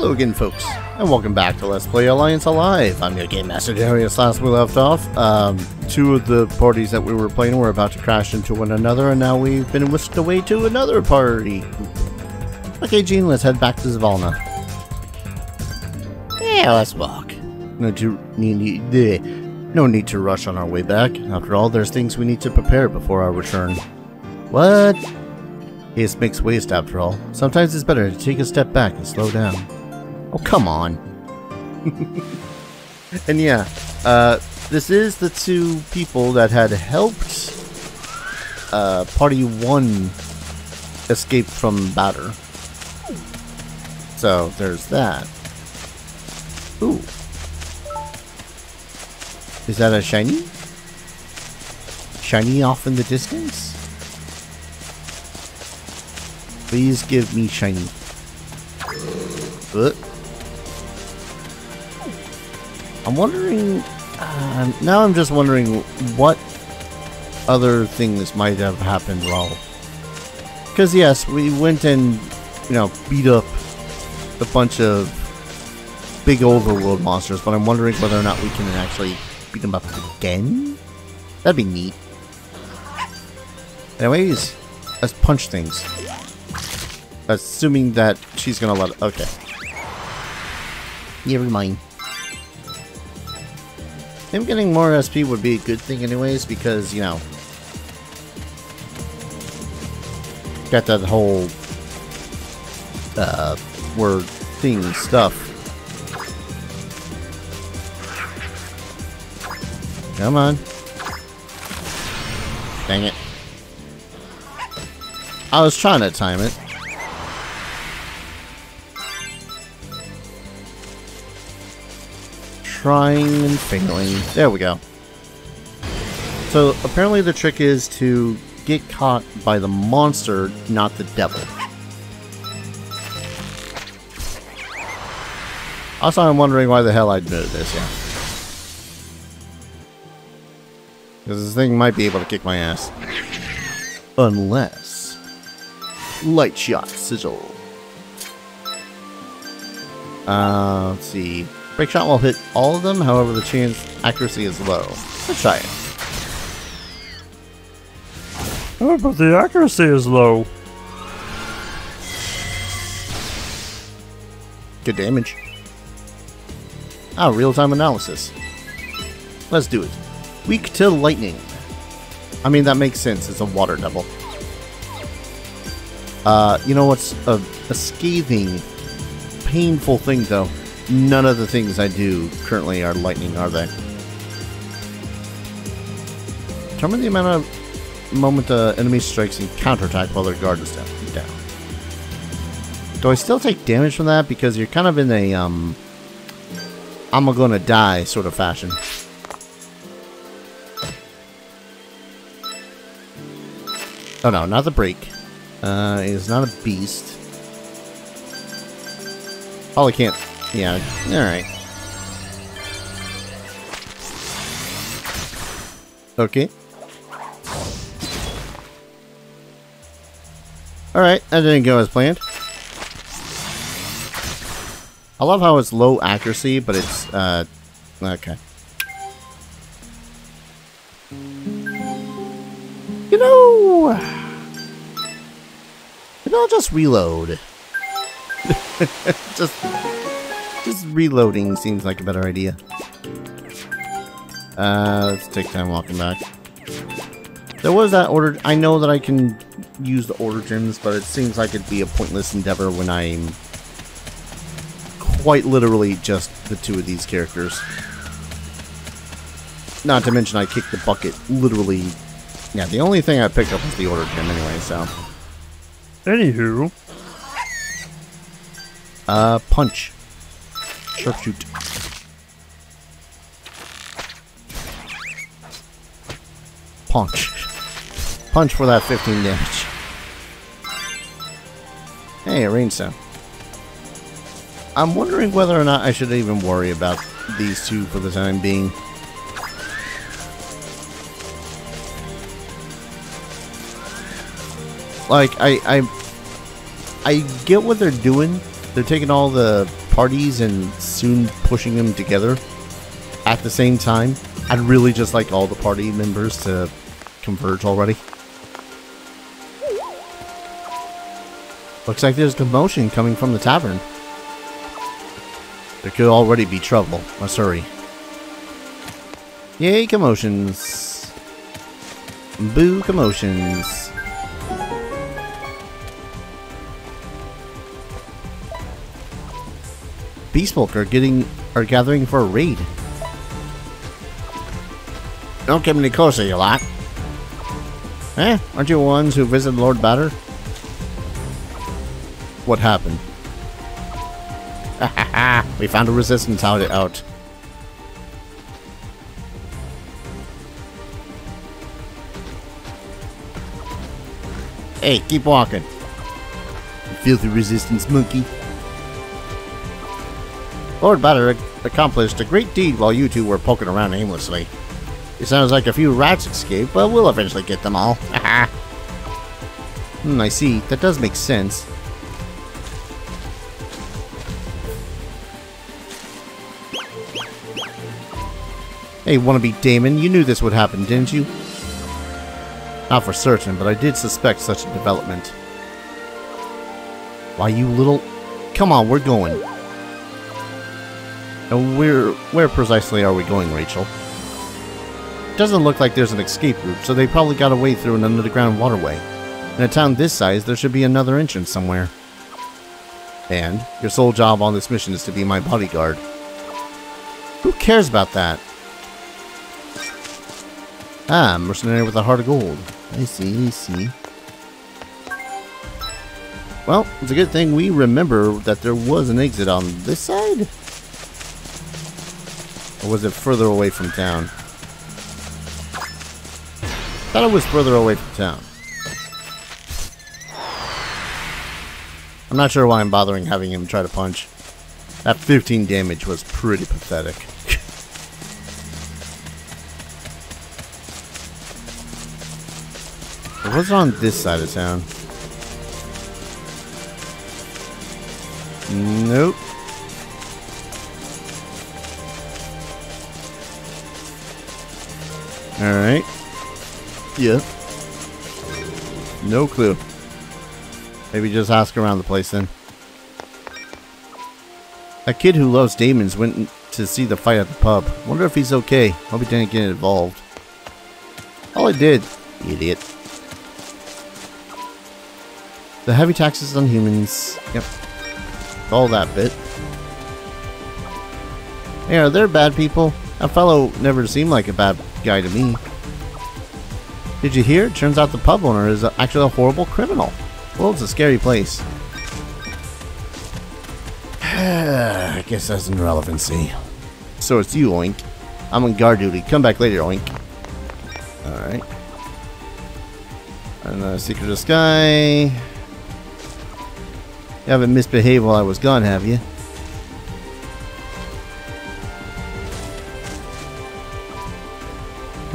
Hello again, folks, and welcome back to Let's Play Alliance Alive. I'm your Game Master Darius. Last we left off, um, two of the parties that we were playing were about to crash into one another, and now we've been whisked away to another party. Okay, Gene, let's head back to Zavalna. Yeah, let's walk. No, to, no need to rush on our way back. After all, there's things we need to prepare before our return. What? It's mixed waste after all. Sometimes it's better to take a step back and slow down. Oh, come on. and yeah, uh, this is the two people that had helped uh, Party 1 escape from Batter. So, there's that. Ooh. Is that a shiny? Shiny off in the distance? Please give me shiny. But I'm wondering. Uh, now I'm just wondering what other things might have happened while. Because yes, we went and you know beat up a bunch of big overworld monsters, but I'm wondering whether or not we can actually beat them up again. That'd be neat. Anyways, let's punch things. Assuming that she's gonna let. Okay. Never mind. Him getting more SP would be a good thing anyways, because, you know... Got that whole... Uh, word thing stuff. Come on. Dang it. I was trying to time it. Trying and failing. There we go. So apparently the trick is to get caught by the monster, not the devil. Also, I'm wondering why the hell I'd know this, yeah. Because this thing might be able to kick my ass. Unless... Light shot sizzle. Uh, let's see. Break shot will hit all of them, however the chance accuracy is low. Let's try it. Oh, but the accuracy is low. Good damage. Ah, real-time analysis. Let's do it. Weak to lightning. I mean, that makes sense. It's a water devil. Uh, you know what's a, a scathing, painful thing, though? None of the things I do currently are lightning, are they? Determine the amount of moment uh, enemy strikes and counterattack while their guard is down. Do I still take damage from that? Because you're kind of in a, um... I'm gonna die sort of fashion. Oh no, not the break. Uh, it's not a beast. Probably can't yeah, alright. Okay. Alright, that didn't go as planned. I love how it's low accuracy, but it's, uh, okay. You know... You know, just reload. just just reloading seems like a better idea. Uh, let's take time walking back. There was that order. I know that I can use the order gems, but it seems like it'd be a pointless endeavor when I'm quite literally just the two of these characters. Not to mention I kicked the bucket literally. Yeah, the only thing I picked up was the order gem anyway, so. Anywho. Uh, punch. Sharpshoot. Punch. Punch for that 15 damage. Hey, a rain sound. I'm wondering whether or not I should even worry about these two for the time being. Like, I, I, I get what they're doing, they're taking all the parties and soon pushing them together at the same time. I'd really just like all the party members to converge already. Looks like there's commotion coming from the tavern. There could already be trouble. Oh, Let's hurry. Yay, commotions. Boo, commotions. Beastfolk are getting are gathering for a raid. Don't get any closer, you lot. Eh? Aren't you the ones who visited Lord Batter? What happened? Ha ha, we found a resistance out. out. Hey, keep walking. Filthy resistance monkey. Lord Batter accomplished a great deed while you two were poking around aimlessly. It sounds like a few rats escaped, but we'll eventually get them all. hmm, I see. That does make sense. Hey, wannabe Daemon, you knew this would happen, didn't you? Not for certain, but I did suspect such a development. Why, you little... Come on, we're going. And where, where precisely are we going, Rachel? It Doesn't look like there's an escape route, so they probably got away through an underground waterway. In a town this size, there should be another entrance somewhere. And your sole job on this mission is to be my bodyguard. Who cares about that? Ah, mercenary with a heart of gold. I see, I see. Well, it's a good thing we remember that there was an exit on this side? Or was it further away from town? Thought it was further away from town. I'm not sure why I'm bothering having him try to punch. That 15 damage was pretty pathetic. What's on this side of town? Nope. Alright. Yeah. No clue. Maybe just ask around the place then. A kid who loves demons went to see the fight at the pub. Wonder if he's okay. Hope he didn't get involved. All I did, idiot. The heavy taxes on humans. Yep. All that bit. Yeah, they're bad people. That fellow never seemed like a bad guy to me. Did you hear? Turns out the pub owner is actually a horrible criminal. Well, it's a scary place. I guess that's irrelevancy. So it's you, Oink. I'm on guard duty. Come back later, Oink. Alright. And the Secret of the Sky. You haven't misbehaved while I was gone, have you?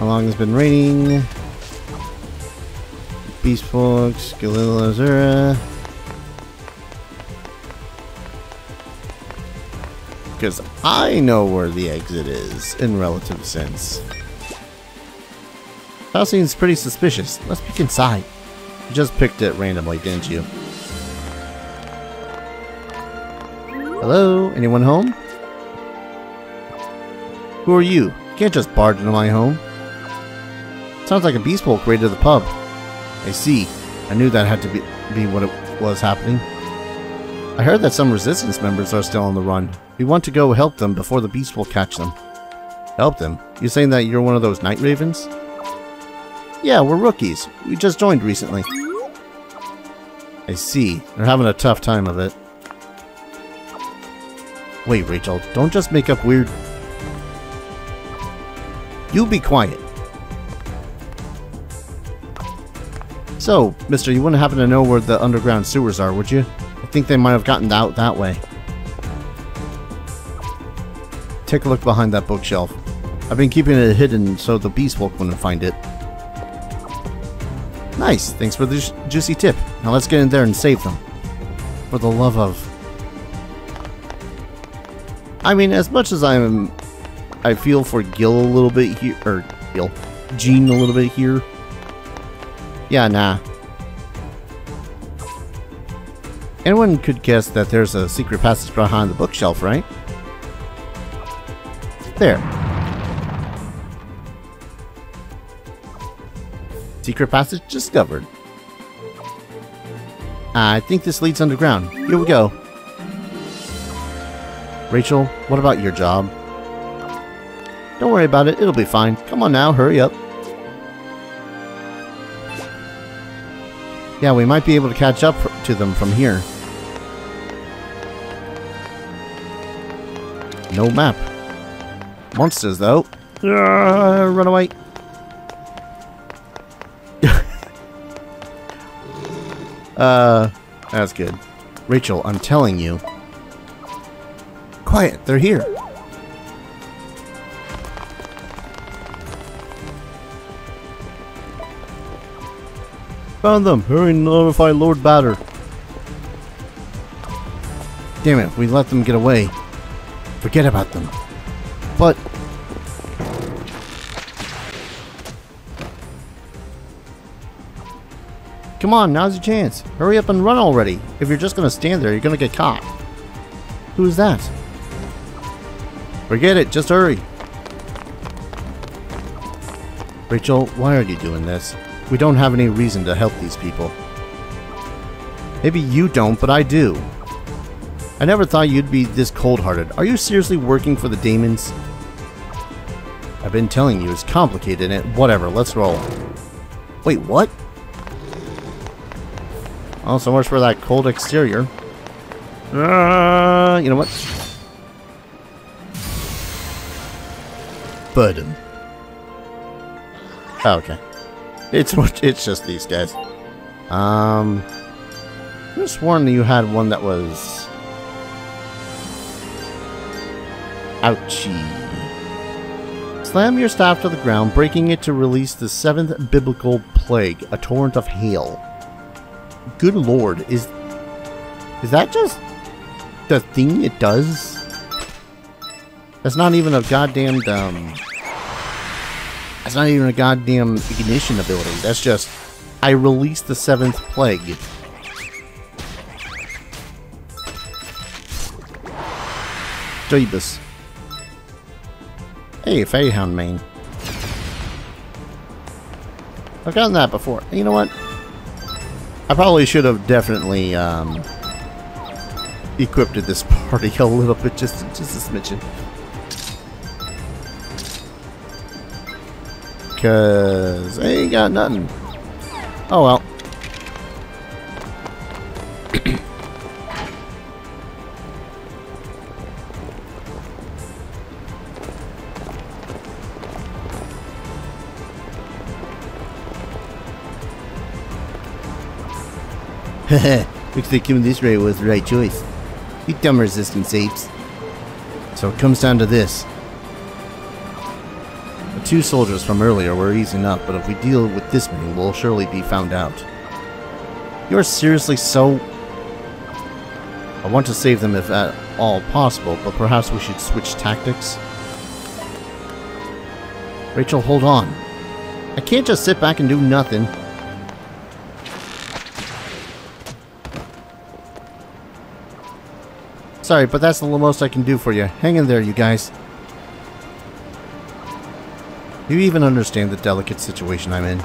How long has been raining? Beast Folks, Galila Azura. Because I know where the exit is, in relative sense. That seems pretty suspicious. Let's peek inside. You just picked it randomly, didn't you? Hello? Anyone home? Who are you? You can't just barge into my home. Sounds like a beast folk raided the pub. I see. I knew that had to be, be what it was happening. I heard that some resistance members are still on the run. We want to go help them before the beast will catch them. Help them? You saying that you're one of those night ravens? Yeah, we're rookies. We just joined recently. I see. They're having a tough time of it. Wait, Rachel, don't just make up weird... You be quiet. So, mister, you wouldn't happen to know where the underground sewers are, would you? I think they might have gotten out that way. Take a look behind that bookshelf. I've been keeping it hidden so the beast folk wouldn't find it. Nice, thanks for the ju juicy tip. Now let's get in there and save them. For the love of... I mean, as much as I'm, I feel for Gil a little bit here, or Gil, Gene a little bit here. Yeah, nah. Anyone could guess that there's a secret passage behind the bookshelf, right? There. Secret passage discovered. I think this leads underground. Here we go. Rachel, what about your job? Don't worry about it, it'll be fine. Come on now, hurry up. Yeah, we might be able to catch up to them from here. No map. Monsters, though. Uh, run away. uh, that's good. Rachel, I'm telling you. Quiet, they're here. Found them. Hurry and notify Lord Batter. Damn it, we let them get away. Forget about them. But... Come on, now's your chance. Hurry up and run already. If you're just gonna stand there, you're gonna get caught. Who's that? Forget it, just hurry. Rachel, why are you doing this? We don't have any reason to help these people. Maybe you don't, but I do. I never thought you'd be this cold-hearted. Are you seriously working for the Daemons? I've been telling you, it's complicated and whatever, let's roll. Wait, what? Oh, so much for that cold exterior. Uh, you know what? Burden. Oh, okay. It's it's just these guys. Um, I have sworn you had one that was ouchie. Slam your staff to the ground, breaking it to release the seventh biblical plague, a torrent of hail. Good lord, is is that just the thing it does? That's not even a goddamn um that's not even a goddamn ignition ability. That's just I release the seventh plague. Jeebus. Hey, Feyhound main. I've gotten that before. You know what? I probably should have definitely um, equipped this party a little bit, just just a smidgen. Cause I ain't got nothing. Oh well. Looks like coming this way was the right choice. You dumb resistance apes. So it comes down to this. Two soldiers from earlier were easy enough, but if we deal with this many, we'll surely be found out. You're seriously so... I want to save them if at all possible, but perhaps we should switch tactics? Rachel, hold on. I can't just sit back and do nothing. Sorry, but that's the most I can do for you. Hang in there, you guys. Do you even understand the delicate situation I'm in.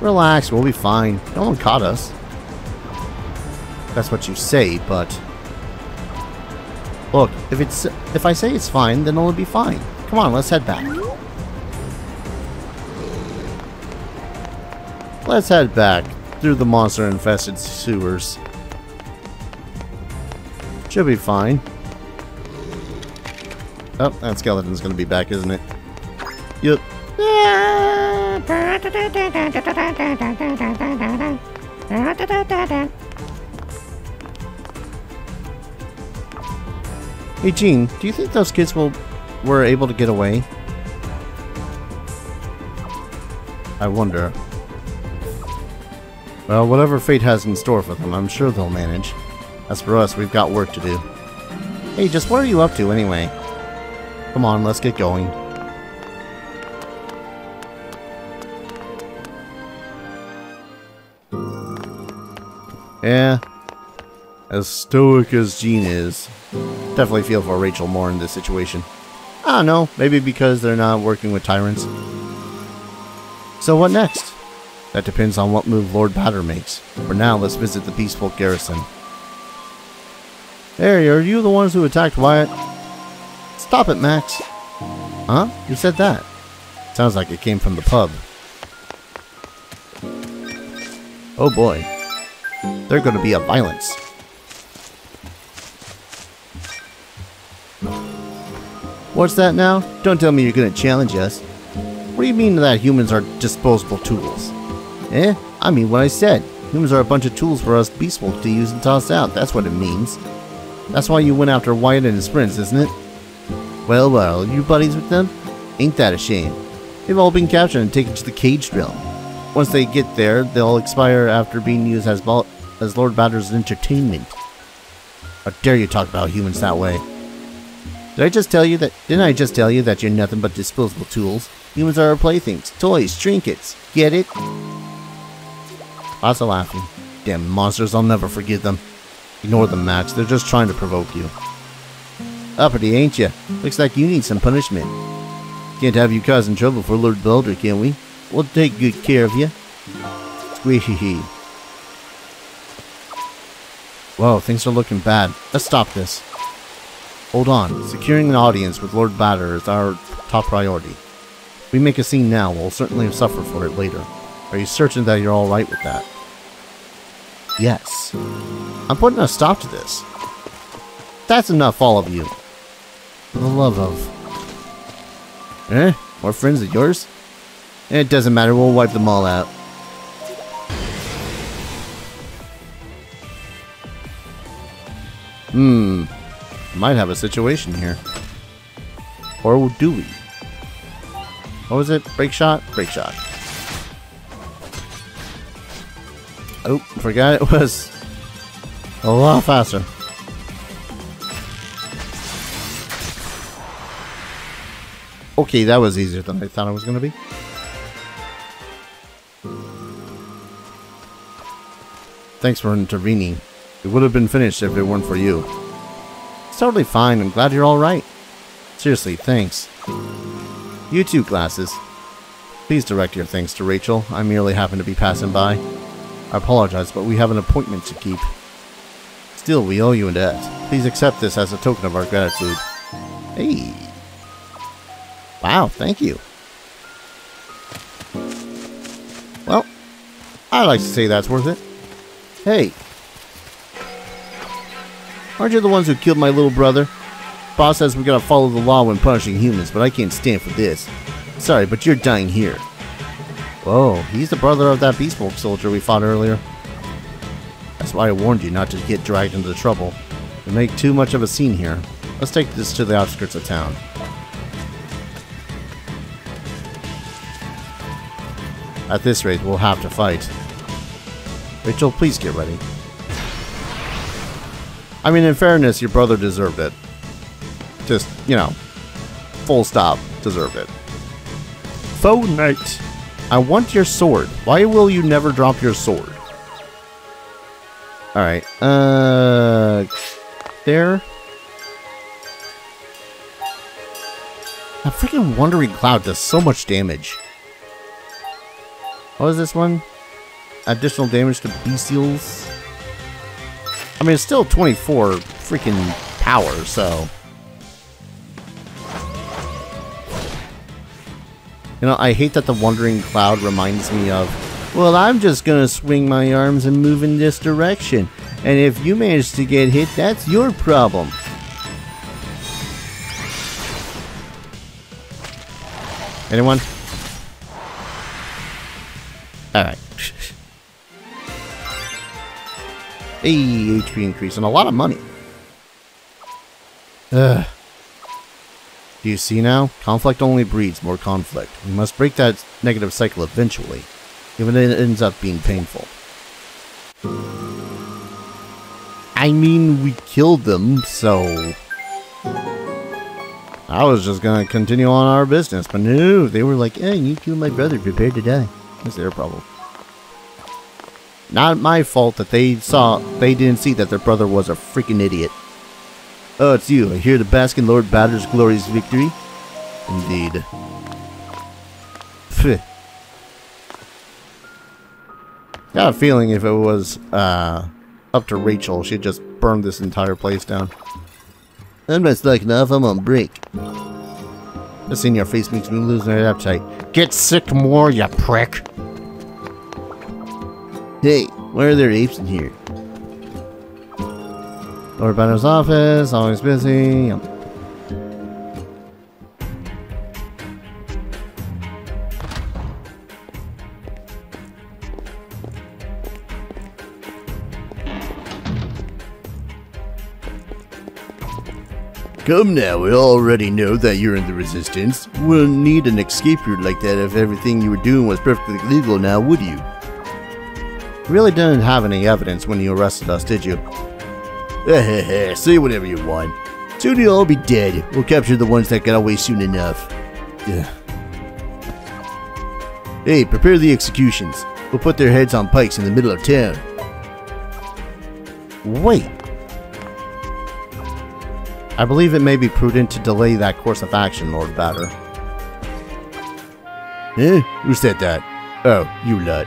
Relax, we'll be fine. No one caught us. That's what you say, but... Look, if it's if I say it's fine, then it'll be fine. Come on, let's head back. Let's head back through the monster-infested sewers. Should be fine. Oh, that skeleton's gonna be back, isn't it? Yep. Hey Gene, do you think those kids will were able to get away? I wonder. Well, whatever fate has in store for them, I'm sure they'll manage. As for us, we've got work to do. Hey, just what are you up to anyway? Come on, let's get going. Yeah, as stoic as Gene is, definitely feel for Rachel more in this situation. I don't know, maybe because they're not working with tyrants. So what next? That depends on what move Lord Batter makes. For now, let's visit the peaceful garrison. Hey, are you the ones who attacked Wyatt? Stop it, Max. Huh? Who said that? Sounds like it came from the pub. Oh boy. They're gonna be a violence. What's that now? Don't tell me you're gonna challenge us. What do you mean that humans are disposable tools? Eh? I mean what I said. Humans are a bunch of tools for us beast to use and toss out. That's what it means. That's why you went after Wyatt and his friends, isn't it? Well, well, you buddies with them? Ain't that a shame? They've all been captured and taken to the caged realm. Once they get there, they'll expire after being used as, ball- as Lord Batter's entertainment. How dare you talk about humans that way? Did I just tell you that? Didn't I just tell you that you're nothing but disposable tools? Humans are our playthings, toys, trinkets. Get it? Lots of laughing. Damn monsters, I'll never forgive them. Ignore them, Max. They're just trying to provoke you. Uppity, ain't you? Looks like you need some punishment. Can't have you causing trouble for Lord Balder, can we? We'll take good care of you. Squeehee. Whoa, things are looking bad. Let's stop this. Hold on. Securing an audience with Lord Batter is our top priority. If we make a scene now, we'll certainly suffer for it later. Are you certain that you're alright with that? Yes. I'm putting a stop to this. That's enough, all of you. For the love of... Eh? More friends of yours? It doesn't matter, we'll wipe them all out. Hmm. Might have a situation here. Or do we? What was it? Break shot? Break shot. Oh, forgot it was a lot faster. Okay, that was easier than I thought it was going to be. Thanks for intervening. It would have been finished if it weren't for you. It's totally fine. I'm glad you're alright. Seriously, thanks. You too, Glasses. Please direct your thanks to Rachel. I merely happen to be passing by. I apologize, but we have an appointment to keep. Still, we owe you a debt. Please accept this as a token of our gratitude. Hey. Wow, thank you. Well, I like to say that's worth it. Hey, Aren't you the ones who killed my little brother? Boss says we gotta follow the law when punishing humans, but I can't stand for this. Sorry, but you're dying here. Whoa, he's the brother of that Beast soldier we fought earlier. I warned you not to get dragged into trouble. We make too much of a scene here. Let's take this to the outskirts of town. At this rate, we'll have to fight. Rachel, please get ready. I mean, in fairness, your brother deserved it. Just, you know, full stop, deserved it. Faux knight. I want your sword. Why will you never drop your sword? Alright, uh... There? That freaking Wandering Cloud does so much damage. What is this one? Additional damage to bestials? I mean, it's still 24 freaking power, so... You know, I hate that the Wandering Cloud reminds me of, well, I'm just gonna swing my arms and move in this direction. And if you manage to get hit, that's your problem. Anyone? Alright. A HP increase and a lot of money. Ugh. Do you see now? Conflict only breeds more conflict. We must break that negative cycle eventually, even it ends up being painful. I mean, we killed them, so... I was just gonna continue on our business, but no, they were like, hey, you killed my brother, prepare to die. That's their problem. Not my fault that they saw, they didn't see that their brother was a freaking idiot. Oh, it's you. I hear the Baskin Lord Batter's glorious victory. Indeed. Got a feeling if it was uh, up to Rachel, she'd just burn this entire place down. I'm not stuck enough, I'm on break. Just seeing your face makes me lose my appetite. Get sick more, you prick! Hey, why are there apes in here? Lord Banner's office, always busy. Yep. Come now, we already know that you're in the Resistance. Wouldn't need an escape route like that if everything you were doing was perfectly legal now, would you? Really didn't have any evidence when you arrested us, did you? Say whatever you want. Soon you'll all be dead. We'll capture the ones that got away soon enough. Ugh. Hey, prepare the executions. We'll put their heads on pikes in the middle of town. Wait. I believe it may be prudent to delay that course of action, Lord Batter. Eh? Who said that? Oh, you lot.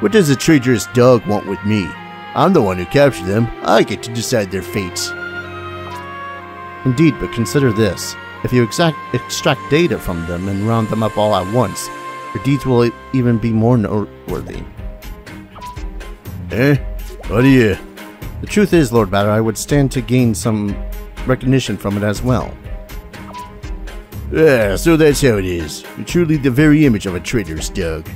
What does a traitorous dog want with me? I'm the one who captured them. I get to decide their fates. Indeed, but consider this. If you exact, extract data from them and round them up all at once, your deeds will even be more noteworthy. Eh? What do you... The truth is, Lord Batter, I would stand to gain some recognition from it as well. Yeah, so that's how it is. You're truly the very image of a traitorous dog.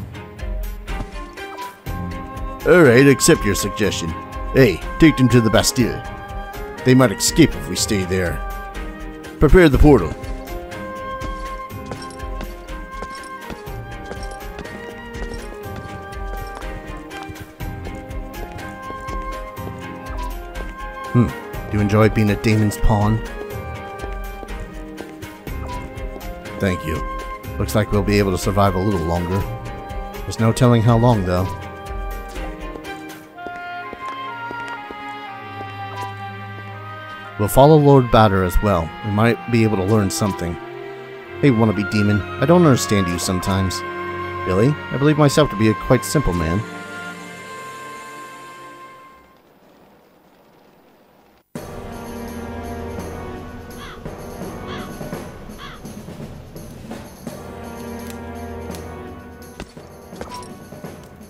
Alright, accept your suggestion. Hey, take them to the Bastille. They might escape if we stay there. Prepare the portal. You enjoy being a demon's pawn? Thank you. Looks like we'll be able to survive a little longer. There's no telling how long, though. We'll follow Lord Batter as well. We might be able to learn something. Hey, wannabe demon, I don't understand you sometimes. Really? I believe myself to be a quite simple man.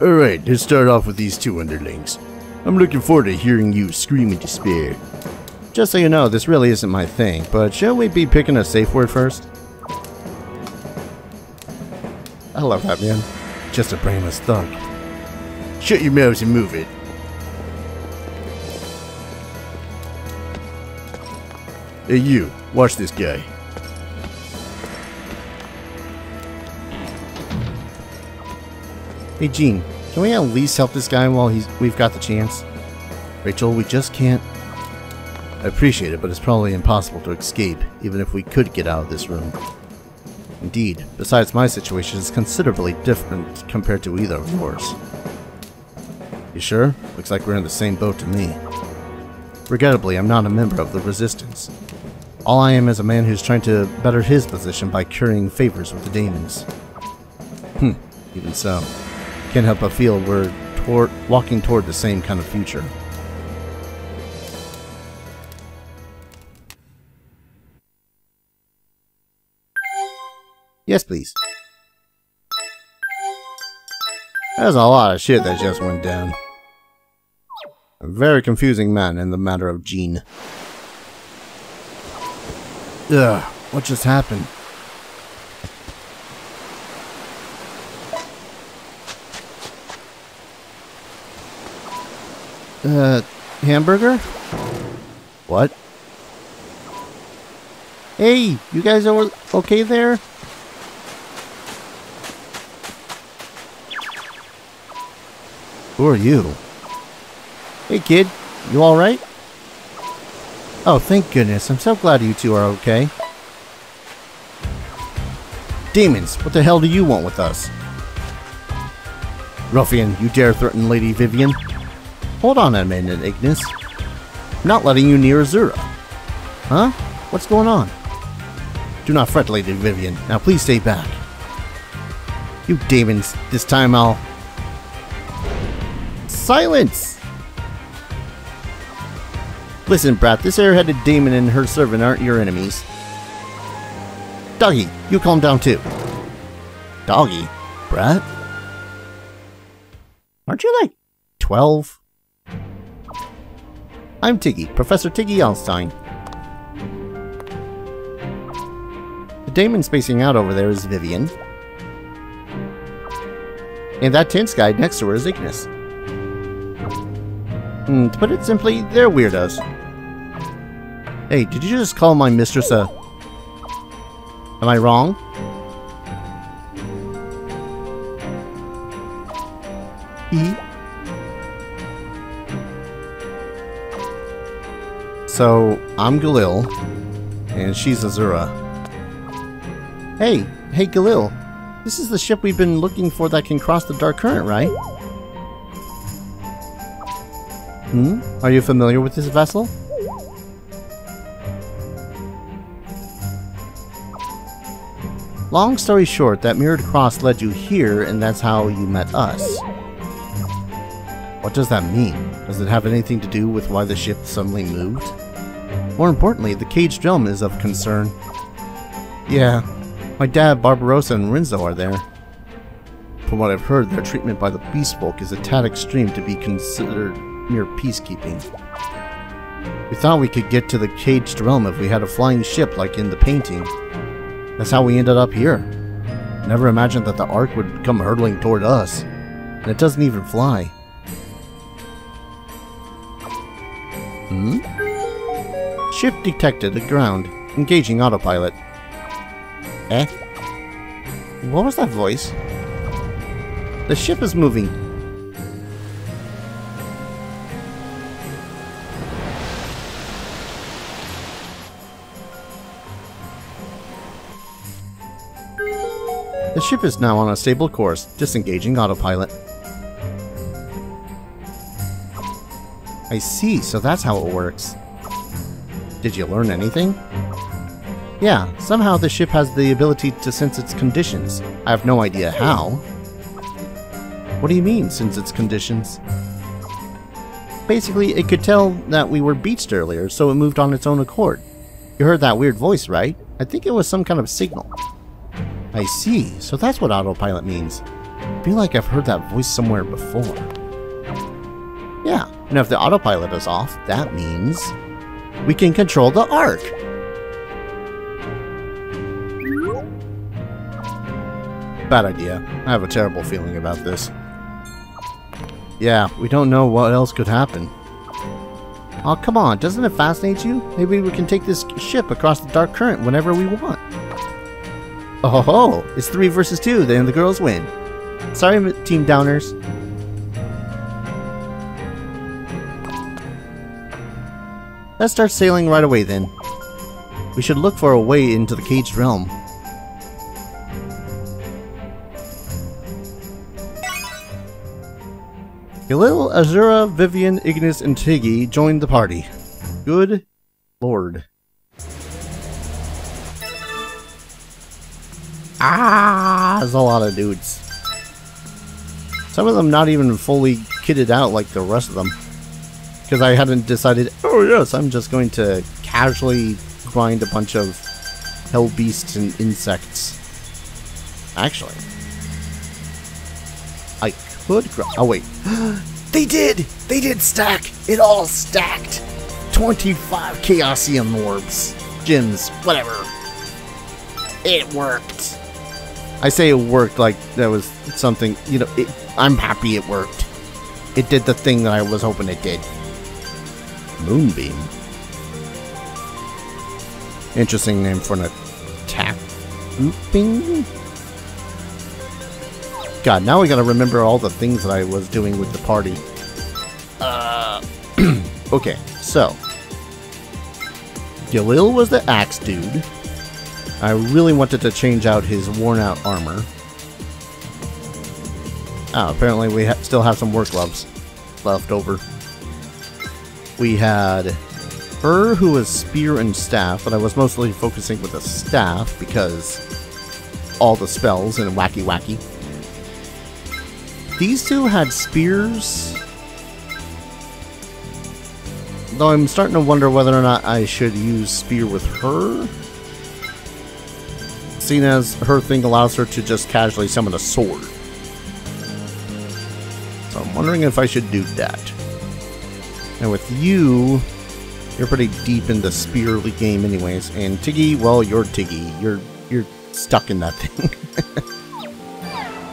Alright, let's start off with these two underlings. I'm looking forward to hearing you scream in despair. Just so you know, this really isn't my thing, but shall we be picking a safe word first? I love that man. Just a brainless thug. Shut your mouths and move it. Hey you, watch this guy. Hey Gene, can we at least help this guy while he's we've got the chance? Rachel, we just can't. I appreciate it, but it's probably impossible to escape, even if we could get out of this room. Indeed, besides my situation is considerably different compared to either of yours. You sure? Looks like we're in the same boat to me. Regrettably, I'm not a member of the Resistance. All I am is a man who's trying to better his position by currying favors with the demons. Hmm, even so. Can't help but feel we're toward, walking toward the same kind of future. Yes, please. There's a lot of shit that just went down. A very confusing man in the matter of Gene. Ugh, what just happened? Uh, hamburger? What? Hey, you guys are okay there? Who are you? Hey, kid. You alright? Oh, thank goodness. I'm so glad you two are okay. Demons, what the hell do you want with us? Ruffian, you dare threaten Lady Vivian? Hold on a minute, Ignis. I'm not letting you near Azura. Huh? What's going on? Do not fret, Lady Vivian. Now please stay back. You demons, this time I'll... Silence! Listen, Brat, this airheaded demon and her servant aren't your enemies. Doggy, you calm down too. Doggy? Brat? Aren't you like 12? I'm Tiggy, Professor Tiggy Elstein. The demon spacing out over there is Vivian. And that tense guy next to her is Ignis. Hmm, to put it simply, they're weirdos. Hey, did you just call my mistress a... Am I wrong? So, I'm Galil, and she's Azura. Hey, hey Galil, this is the ship we've been looking for that can cross the Dark Current, right? Hmm? Are you familiar with this vessel? Long story short, that mirrored cross led you here, and that's how you met us. What does that mean? Does it have anything to do with why the ship suddenly moved? More importantly, the caged realm is of concern. Yeah, my dad, Barbarossa, and Renzo are there. From what I've heard, their treatment by the beast folk is a tad extreme to be considered mere peacekeeping. We thought we could get to the caged realm if we had a flying ship like in the painting. That's how we ended up here. Never imagined that the Ark would come hurtling toward us. And it doesn't even fly. Hmm? Ship detected at ground. Engaging autopilot. Eh? What was that voice? The ship is moving. The ship is now on a stable course, disengaging autopilot. I see, so that's how it works. Did you learn anything? Yeah, somehow the ship has the ability to sense its conditions. I have no idea hmm. how. What do you mean, sense its conditions? Basically, it could tell that we were beached earlier, so it moved on its own accord. You heard that weird voice, right? I think it was some kind of signal. I see, so that's what autopilot means. I feel like I've heard that voice somewhere before. Yeah, and if the autopilot is off, that means we can control the Ark. Bad idea. I have a terrible feeling about this. Yeah, we don't know what else could happen. Oh, come on, doesn't it fascinate you? Maybe we can take this ship across the Dark Current whenever we want. Oh ho ho! It's three versus two, then the girls win. Sorry, Team Downers. Let's start sailing right away then. We should look for a way into the caged realm. Galil, Azura, Vivian, Ignis, and Tiggy joined the party. Good lord. Ah, there's a lot of dudes. Some of them not even fully kitted out like the rest of them. Because I hadn't decided, oh yes, I'm just going to casually grind a bunch of hell beasts and insects. Actually, I could grind. Oh wait, they did! They did stack! It all stacked! 25 Chaosium orbs, gems, whatever. It worked. I say it worked like that was something, you know, it, I'm happy it worked. It did the thing that I was hoping it did. Moonbeam. Interesting name for an attack grouping. God, now we gotta remember all the things that I was doing with the party. Uh, okay, so. Galil was the axe dude. I really wanted to change out his worn out armor. Oh, apparently we ha still have some work gloves left over. We had her who was spear and staff, but I was mostly focusing with the staff because all the spells and wacky wacky. These two had spears. Though I'm starting to wonder whether or not I should use spear with her. Seeing as her thing allows her to just casually summon a sword. So I'm wondering if I should do that. And with you, you're pretty deep in the spearly game anyways. And Tiggy, well, you're Tiggy. You're you're stuck in that thing.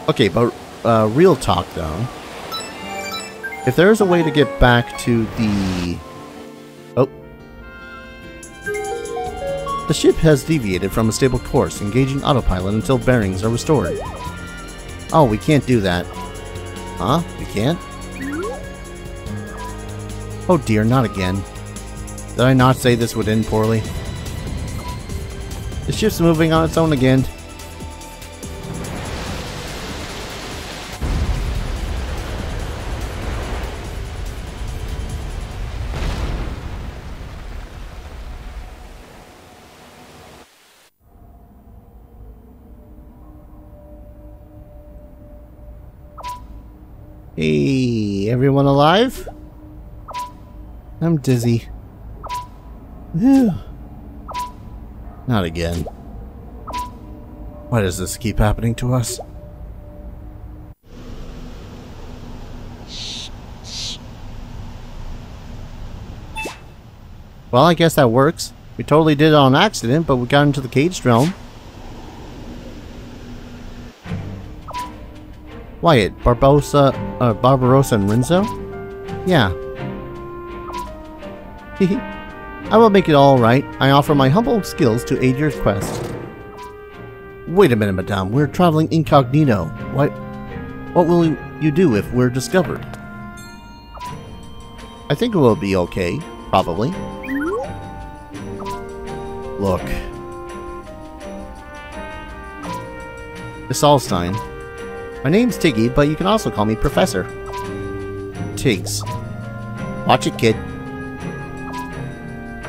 okay, but uh, real talk though. If there's a way to get back to the... Oh. The ship has deviated from a stable course, engaging autopilot until bearings are restored. Oh, we can't do that. Huh? We can't? Oh dear, not again. Did I not say this would end poorly? The ship's moving on its own again. Hey, everyone alive? I'm dizzy. Whew. Not again. Why does this keep happening to us? Well, I guess that works. We totally did it on accident, but we got into the caged realm. Wyatt, Barbosa, uh, Barbarossa and Renzo? Yeah. I will make it all right. I offer my humble skills to aid your quest. Wait a minute, madame. We're traveling incognito. What, what will you do if we're discovered? I think it will be okay. Probably. Look. Miss Alstein. My name's Tiggy, but you can also call me Professor. Tiggs. Watch it, kid.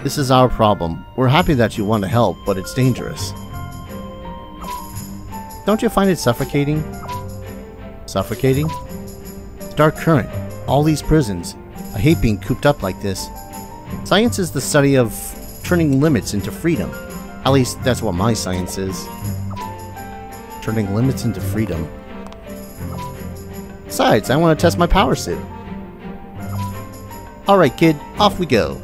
This is our problem. We're happy that you want to help, but it's dangerous. Don't you find it suffocating? Suffocating? Dark current. All these prisons. I hate being cooped up like this. Science is the study of turning limits into freedom. At least that's what my science is. Turning limits into freedom. Besides, I want to test my power suit. Alright kid, off we go.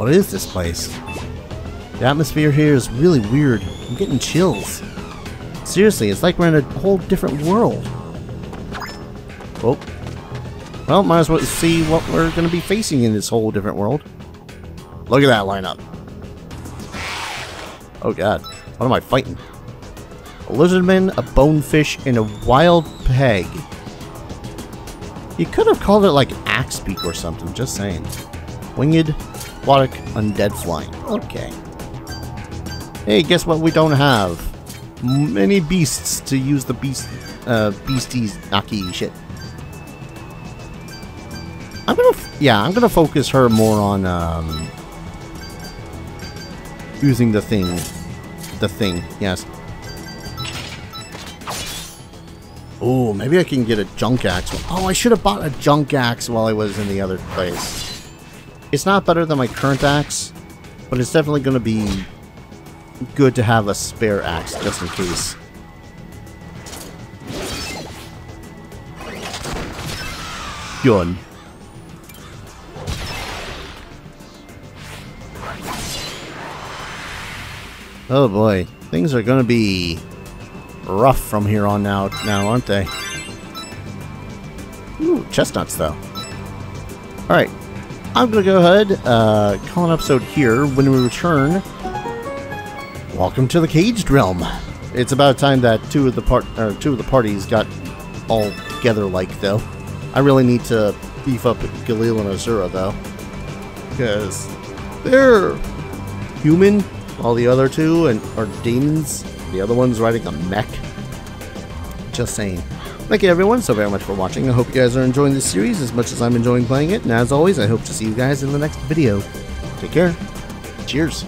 What is this place? The atmosphere here is really weird. I'm getting chills. Seriously, it's like we're in a whole different world. Oh. Well, might as well see what we're going to be facing in this whole different world. Look at that lineup. Oh god. What am I fighting? A lizardman, a bonefish, and a wild peg. You could have called it like axe beak or something, just saying. Winged, aquatic, undead flying. Okay. Hey, guess what we don't have? Many beasts to use the beast, uh, beasties Naki shit. I'm gonna, yeah, I'm gonna focus her more on, um, using the thing. The thing, yes. Oh, maybe I can get a junk axe. Oh, I should have bought a junk axe while I was in the other place. It's not better than my current axe, but it's definitely going to be good to have a spare axe just in case. Good. Oh boy, things are gonna be rough from here on out now, aren't they? Ooh, chestnuts though. Alright, I'm gonna go ahead, uh, call an episode here. When we return, welcome to the Caged Realm. It's about time that two of the part, or two of the parties got all together like though. I really need to beef up Galil and Azura though, because they're human, while the other two and are demons. The other one's riding a mech. Just saying. Thank you everyone so very much for watching. I hope you guys are enjoying this series as much as I'm enjoying playing it. And as always, I hope to see you guys in the next video. Take care. Cheers.